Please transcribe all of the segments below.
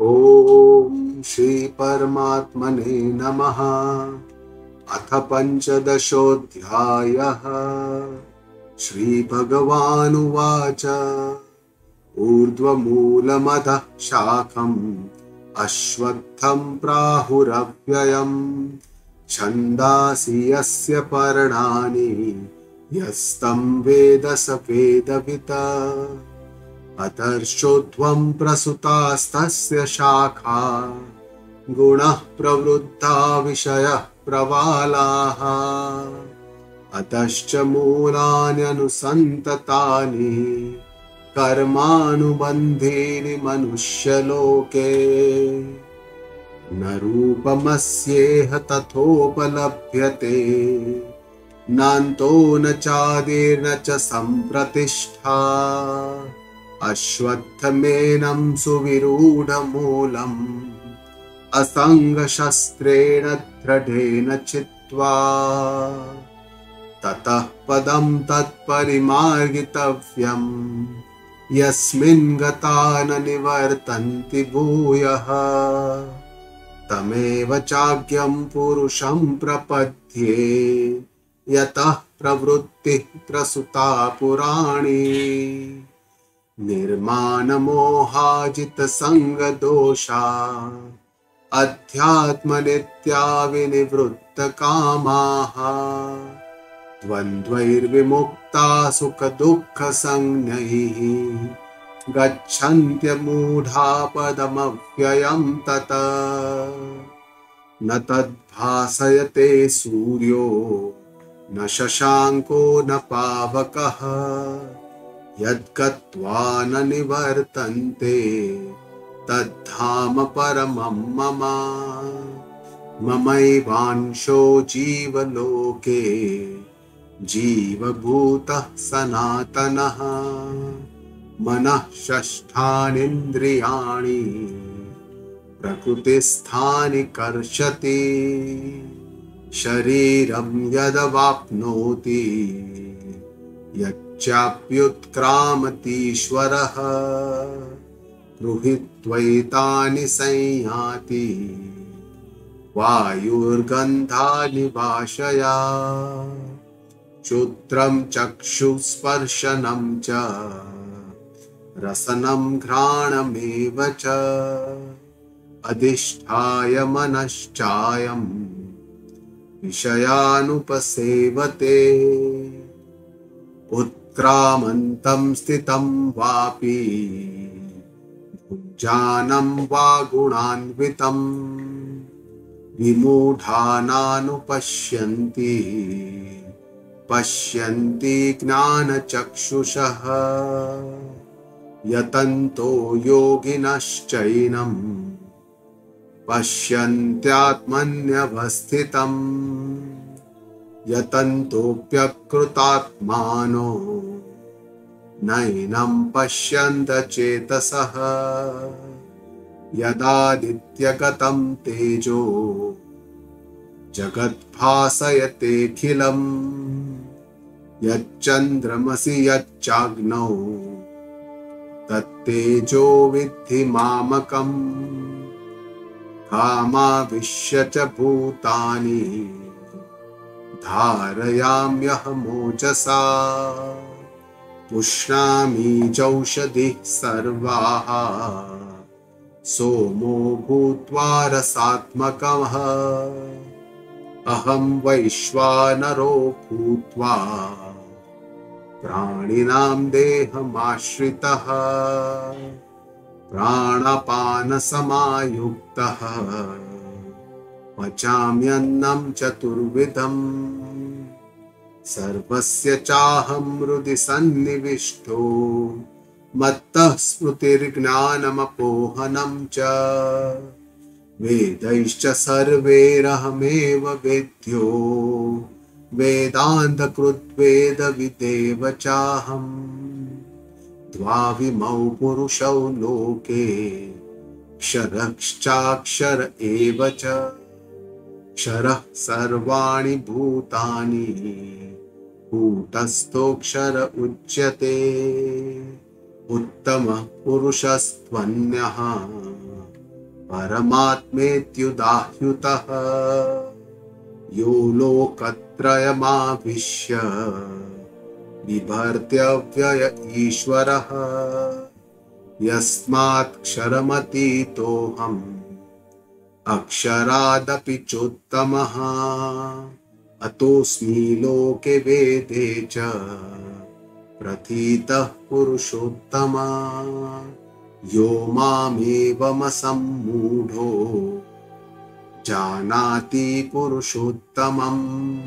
ॐ श्रीपरमात्मने नमः। अथ पञ्चदशोऽध्यायः। श्रीभगवानुवाच। ऊर्ध्वमूलमधः शाखम्, अश्वत्थं प्राहुरव्ययम्। छन्दासि यस्य पर्णानि यस्तं वेद स वेदवित अतर्षोध्वं प्रसुतास्तस्य शाखा गुणः प्रवृद्धा विषयः प्रवालाः। अतश्च मूलान्यनुसन्ततानि कर्मानुबन्धीनि मनुष्यलोके। न रूपमस्येह तथोपलभ्यते नान्तो न चादिर्न च सम्प्रतिष्ठा अश्वत्थमेनं सुविरूढमूलम्। असङ्गशस्त्रेण दृढेन चित्वा। ततः पदं तत्परिमार्गितव्यम्। यस्मिन् गता न निवर्तन्ति भूयः। तमेव चाज्ञं पुरुषं प्रपद्ये। यतः प्रवृत्तिः प्रसुता पुराणी निर्माणमोहाजितसङ्गदोषा अध्यात्मनित्या विनिवृत्तकामाः द्वन्द्वैर्विमुक्ता सुखदुःखसंज्ञैः गच्छन्त्यमूढा पदमव्ययं तत। न तद्भासयते सूर्यो, न शशाङ्को न पावकः। यद्गत्वा न निवर्तन्ते तद्धाम परमं मम। ममैवांशो जीवलोके जीवभूतः सनातनः। मनः षष्ठानीन्द्रियाणि प्रकृतिस्थानि कर्षति। शरीरं यदवाप्नोति यच्चाप्युत्क्रामतीश्वरः गृहीत्वैतानि संयाति। वायुर्गन्धानि वाशया। क्षुद्रं चक्षुस्पर्शनं च। रसनं घ्राणमेव च। अधिष्ठाय मनश्चायं विषयानुपसेवते। उत्क्रामन्तं स्थितं वापि भुञ्जानं वा गुणान्वितं विमूढानानुपश्यन्ति। पश्यन्ति ज्ञानचक्षुषः। यतन्तो योगिनश्चैनम् पश्यन्त्यात्मन्यवस्थितम्। यतन्तोऽप्यकृतात्मानो नैनं पश्यन्त चेतसः यदादित्यगतं तेजो जगद्भासयतेऽखिलम् यच्चन्द्रमसि यच्चाग्नौ तत्तेजो विद्धि मामकम् कामाविश्य च भूतानि धारयाम्यहमोजसा। पुष्णामि चौषधिः सर्वाः। सोमो भूत्वा रसात्मकः। अहं वैश्वानरो भूत्वा। प्राणिनां देहमाश्रितः। प्राणपानसमायुक्तः। पचाम्यन्नं चतुर्विधम् सर्वस्य चाहं हृदि सन्निविष्टो। मत्तः स्मृतिर्ज्ञानमपोहनं च। वेदैश्च सर्वैरहमेव वेद्यो। वेदान्तकृद्वेदविदेव चाहम् द्वाविमौ पुरुषौ लोके। क्षरश्चाक्षर एव च। क्षरः सर्वाणि भूतानि। कूटस्थोऽक्षर उच्यते। उत्तमः पुरुषस्त्वन्यः। परमात्मेत्युदाह्युतः। यो लोकत्रयमाविश्य बिभर्त्यव्यय ईश्वरः। यस्मात्क्षरमतीतोऽहम् अक्षरादपि चोत्तमः अतोऽस्मि लोके वेदे च प्रथितः पुरुषोत्तमा। यो मामेवमसम्मूढो जानाति पुरुषोत्तमम्।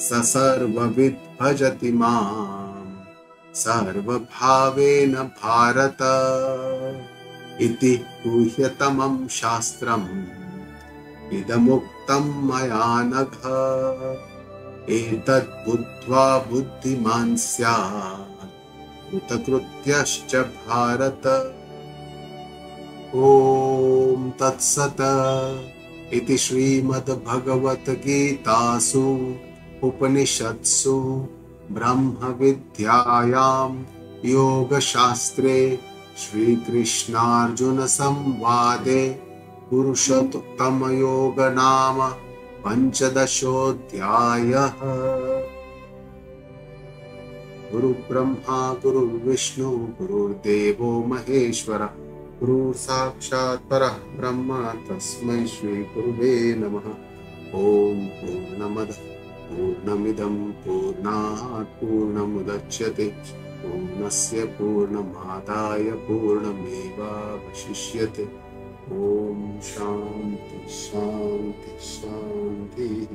स सर्वविद् भजति माम्। सर्वभावेन भारत। इति गुह्यतमं शास्त्रम्। इदमुक्तं मया नघ एतद् बुद्ध्वा बुद्धिमान् स्यात्। कृतकृत्यश्च भारत। ॐ तत्सत। इति श्रीमद्भगवद्गीतासु उपनिषत्सु ब्रह्मविद्यायां योगशास्त्रे श्रीकृष्णार्जुनसंवादे पुरुषोत्तमयोगनाम पञ्चदशोऽध्यायः। गुरुब्रह्मा गुरुर्विष्णु गुरुर्देवो महेश्वर गुरुः साक्षात् परः ब्रह्म तस्मै श्रीगुरुवे नमः। ॐ पूर्णमदः पूर्णमिदं पूर्णात् पूर्णमुदच्यते पूर्णस्य पूर्णमादाय पूर्णमेवावशिष्यते। ॐ शान्ति शान्ति शान्तिः